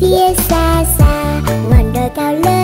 phía xa xa ngọn đồi cao lớn.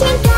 siento